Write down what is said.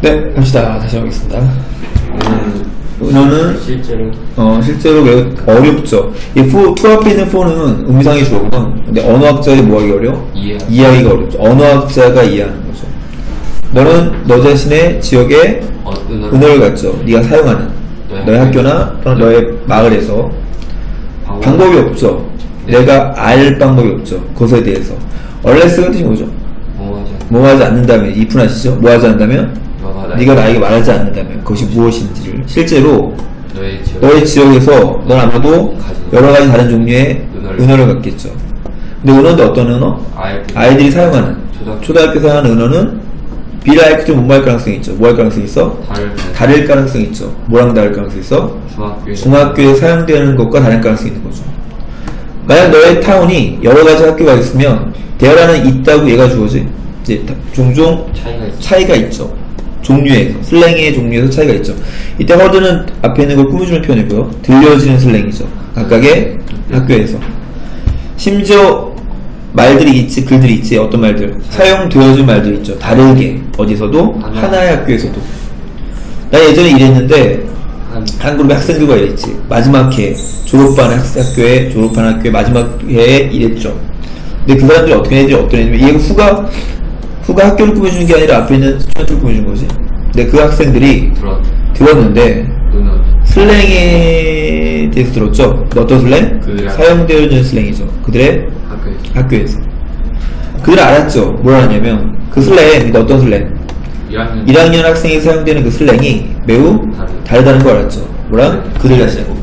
네, 갑시다. 다시 하겠습니다. 음, 은어는 실제로 어, 실제로 매우 어렵죠. 이 for, to 앞에 있는 for는 의미상의 주어거든. 근데 언어학자에 뭐 하기 어려워? 이해. 이해하기가 어렵죠. 언어학자가 이해하는 거죠. 너는 너 자신의 지역에 어, 은어를 은어를 갖죠. 네가 사용하는 너의 너의 학교. 학교나 또는 너의 마을에서 방법- 방법이 없죠. 네. 내가 알 방법이 없죠. 그것에 대해서. 얼레스가 뜻이 뭐죠? 뭐하지 않- 뭐 않는다면 이푼하시죠? 뭐 하지 않는다면 네가 나에게 말하지 않는다면 그것이 무엇인지를 실제로 너의 지역 너의 지역에서 넌 아마도 여러 가지 다른 종류의 은어를- 은어를 갖겠죠. 근데 은어인데 어떤 은어? 아이들 아이들이 사용하는 초등학교. 초등학교 사용하는 은어는 비라이크 못할 가능성이 있죠. 뭐 할 가능성이 있어? 다를 다를 가능성이 있죠. 뭐랑 다를 가능성이 있어? 중학교 중학교에 사용되는 것과 다른 가능성이 있는 거죠. 만약 너의 타운이 여러 가지 학교가 있으면 대열하는 있다고 얘가 주어지. 이제 다- 종종 차이가 차이가 있죠. 종류에서 슬랭의 종류에서 차이가 있죠. 이때 허드는 앞에 있는 걸 꾸며주는 표현이고요. 들려지는 슬랭이죠. 각각의 학교에서. 심지어 말들이 있지, 글들이 있지, 어떤 말들. 사용되어진 말들이 있죠. 다르게. 어디서도, 하나. 하나의 학교에서도. 나 예전에 일했는데, 한한 그룹의 학생들과 일했지. 마지막 해, 졸업반 학교에, 졸업한 학교에 마지막 해에 일했죠. 근데 그 사람들이 어떻게 애들이 어떤 애냐면, 얘가 who가, who가 학교를 꾸며주는 게 아니라 앞에 있는 student를 꾸며주는 거지. 근데 그 학생들이 들어 들었는데, 슬랭에 대해서 들었죠? 어떤 슬랭? 사용되어진 슬랭이죠. 그들의 학교에서 학교에서. 그들은 알았죠. 뭘 알았냐면, 그 슬랭, 어떤 슬랭? 1학년 1학년 학생이 사용되는 그 슬랭이 매우 다르다. 다르다는 걸 알았죠. 뭐랑? 그들 자신하고.